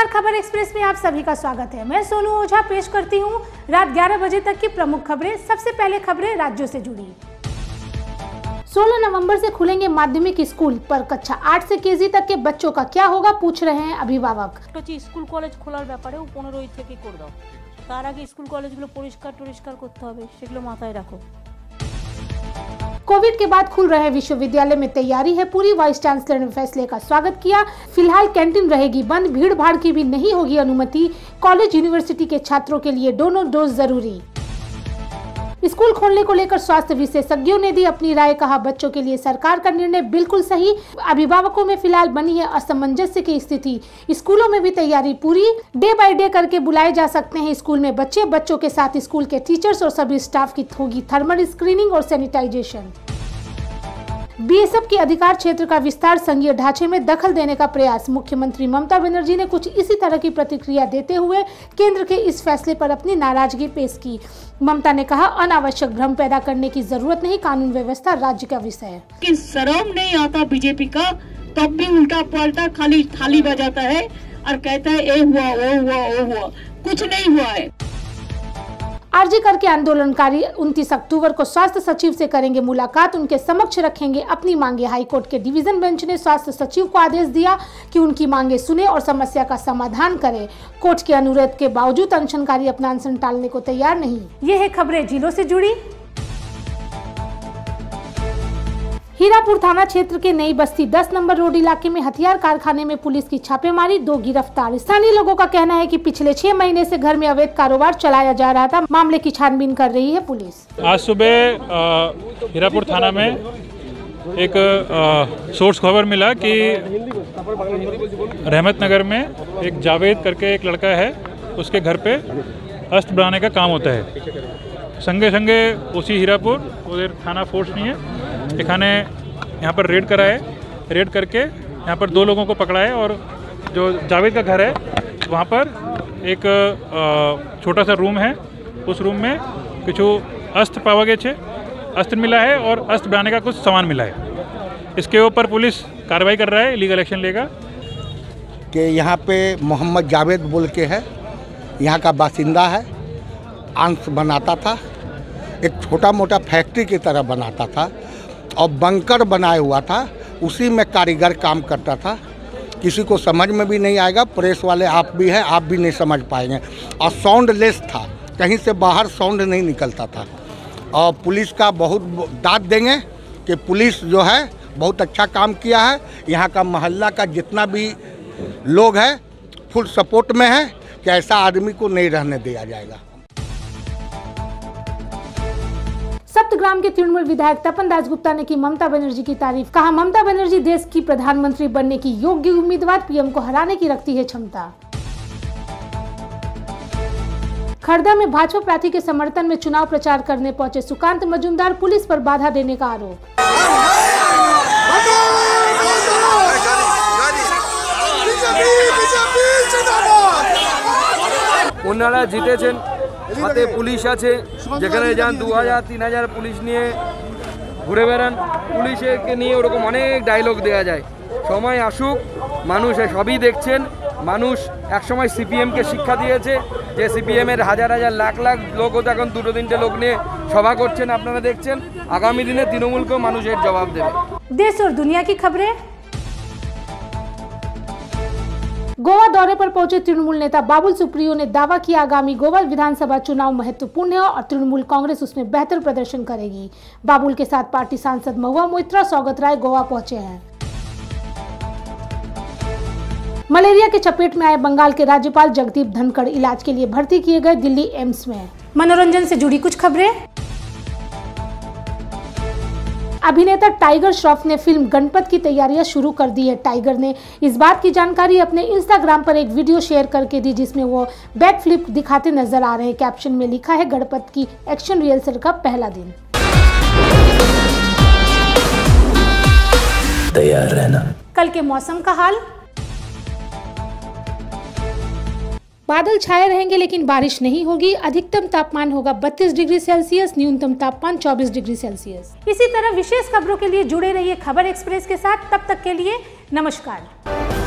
नमस्कार खबर एक्सप्रेस में आप सभी का स्वागत है मैं सोनू ओझा पेश करती हूँ रात 11 बजे तक की प्रमुख खबरें सबसे पहले खबरें राज्यों से जुड़ी 16 नवंबर से खुलेंगे माध्यमिक स्कूल पर कक्षा 8 से केजी तक के बच्चों का क्या होगा पूछ रहे हैं अभिभावक একটা হচ্ছে স্কুল কলেজ খোলার ব্যাপারেও পনেরোই থেকে করে দাও তার আগে স্কুল কলেজগুলো পরিষ্কার টরিষ্কার করতে হবে সেগুলো মাথায় রাখো कोविड के बाद खुल रहे विश्वविद्यालय में तैयारी है पूरी। वाइस चांसलर ने फैसले का स्वागत किया। फ़िलहाल कैंटीन रहेगी बंद। भीड़ भाड़ की भी नहीं होगी अनुमति। कॉलेज, यूनिवर्सिटी के छात्रों के लिए दोनों डोज ज़रूरी। स्कूल खोलने को लेकर स्वास्थ्य विशेषज्ञों ने दी अपनी राय, कहा, बच्चों के लिए सरकार का निर्णय बिल्कुल सही। अभिभावकों में फ़िलहाल बनी है असमंजस्य की स्थिति। स्कूलों में भी तैयारी पूरी। डे बाय डे करके बुलाए जा सकते हैं स्कूल में बच्चे। बच्चों के साथ स्कूल के टीचर्स और सभी स्टाफ की होगी थर्मल स्क्रीनिंग और सैनिटाइजेशन। बीएसएफ के अधिकार क्षेत्र का विस्तार संघीय ढांचे में दखल देने का प्रयास। मुख्यमंत्री ममता बनर्जी ने कुछ इसी तरह की प्रतिक्रिया देते हुए केंद्र के इस फैसले पर अपनी नाराज़गी पेश की। ममता ने कहा, अनावश्यक भ्रम पैदा करने की ज़रूरत नहीं, कानून व्यवस्था राज्य का विषय है। कि शर्म नहीं आता बीजेपी का, तब भी उल्टा पलटा खाली थाली बजाता है और कहता है, ए हुआ, ओ हुआ ओ हुआ। कुछ नहीं हुआ है। आरजी करके आंदोलनकारी 29 अक्टूबर को स्वास्थ्य सचिव से करेंगे मुलाकात। उनके समक्ष रखेंगे अपनी मांगे। हाईकोर्ट के डिवीज़न बेंच ने स्वास्थ्य सचिव को आदेश दिया कि उनकी मांगे सुने और समस्या का समाधान करें। कोर्ट के अनुरोध के बावजूद अनशनकारी अपना अनशन टालने को तैयार नहीं। ये है खबरें। जिलों से जुड़ी हीरापुर थाना क्षेत्र के नई बस्ती 10 नंबर रोड इलाके में हथियार कारखाने में पुलिस की छापेमारी दो गिरफ़्तार। स्थानीय लोगों का कहना है कि पिछले छह महीने से घर में अवैध कारोबार चलाया जा रहा था मामले की छानबीन कर रही है पुलिस। आज सुबह हीरापुर थाना में एक अ, सोर्स खबर मिला कि रहमत नगर में एक जावेद करके एक लड़का है उसके घर पे अस्त बनाने का काम होता है। संगे संगे उसी हीरापुर उधर थाना फोर्स नहीं है एखाने यहाँ पर रेड करा है। रेड करके यहाँ पर दो लोगों को पकड़ा है और जो जावेद का घर है, वहाँ पर एक छोटा सा रूम है। उस रूम में কিছু अस्त्र पावा गए छे। अस्त्र मिला है और अस्त्र बनाने का कुछ सामान मिला है। इसके ऊपर पुलिस कार्रवाई कर रहा है, लीगल एक्शन लेगा। कि यहाँ पे मोहम्मद जावेद बोल के है। यहाँ का बासिंदा है। आंस बनाता था। एक छोटा मोटा फैक्ट्री की तरह बनाता था। और बंकर बनाया हुआ था, उसी में कारीगर काम करता था। किसी को समझ में भी नहीं आएगा, प्रेस वाले आप भी हैं, आप भी नहीं समझ पाएँगे। और साउंड लेस था, कहीं से बाहर साउंड नहीं निकलता था। और पुलिस का बहुत दाद देंगे कि पुलिस जो है, बहुत अच्छा काम किया है। यहाँ का मोहल्ला का जितना भी लोग है, फुल सपोर्ट में है कि ऐसा आदमी को नहीं रहने दिया जाएगा। गुरुग्राम के तृणमूल विधायक तपन दास गुप्ता ने की ममता बनर्जी की तारीफ़ कहा ममता बनर्जी देश की प्रधानमंत्री बनने की योग्य उम्मीदवार पीएम को हराने की रखती है क्षमता खरदा में भाजपा प्रार्थी के समर्थन में चुनाव प्रचार करने पहुँचे सुकांत मजुमदार पुलिस पर बाधा देने का आरोप उन्हाड़ा जीते হাতে পুলিশ আছে, যেখানে যান দু হাজার, তিন হাজার পুলিশ নিয়ে ঘুরে বেড়ান। পুলিশকে নিয়ে ওরকম অনেক ডায়লগ দেওয়া যায়। সময় আসুক, মানুষ সবই দেখছেন। মানুষ একসময় সিপিএমকে শিক্ষা দিয়েছে যে সিপিএমের হাজার হাজার, লাখ লাখ লোক এখন দুটো তিনটে লোক নিয়ে সভা করছেন, আপনারা দেখছেন। আগামী দিনে তৃণমূলকেও মানুষের জবাব দেবে। দেশ ওর দুনিয়া কি খবরে? गोवा दौरे पर पहुँचे तृणमूल नेता बाबुल सुप्रियो ने दावा किया, आगामी गोवा विधानसभा चुनाव महत्वपूर्ण है और तृणमूल कांग्रेस उसमें बेहतर प्रदर्शन करेगी। बाबुल के साथ पार्टी सांसद महुआ मोइत्रा सौगत राय, गोवा पहुँचे हैं। मलेरिया के चपेट में आए बंगाल के राज्यपाल जगदीप धनखड़ इलाज के लिए भर्ती किए गए दिल्ली एम्स में। मनोरंजन से जुड़ी कुछ खबरें? अभिनेता टाइगर श्रॉफ ने फ़िल्म गणपत की तैयारियाँ शुरू कर दी है। टाइगर ने इस बात की जानकारी अपने इंस्टाग्राम पर एक वीडियो शेयर करके दी जिसमें वो बैक फ्लिप दिखाते नज़र आ रहे हैं। कैप्शन में लिखा है गणपत की एक्शन रिहर्सल का पहला दिन। तैयार रहना। कल के मौसम का हाल? बादल छाए रहेंगे, लेकिन बारिश नहीं होगी। अधिकतम तापमान होगा 32 डिग्री सेल्सियस, न्यूनतम तापमान 24 डिग्री सेल्सियस। इसी तरह विशेष खबरों के लिए जुड़े रहिए खबर एक्सप्रेस के साथ। तब तक के लिए नमस्कार।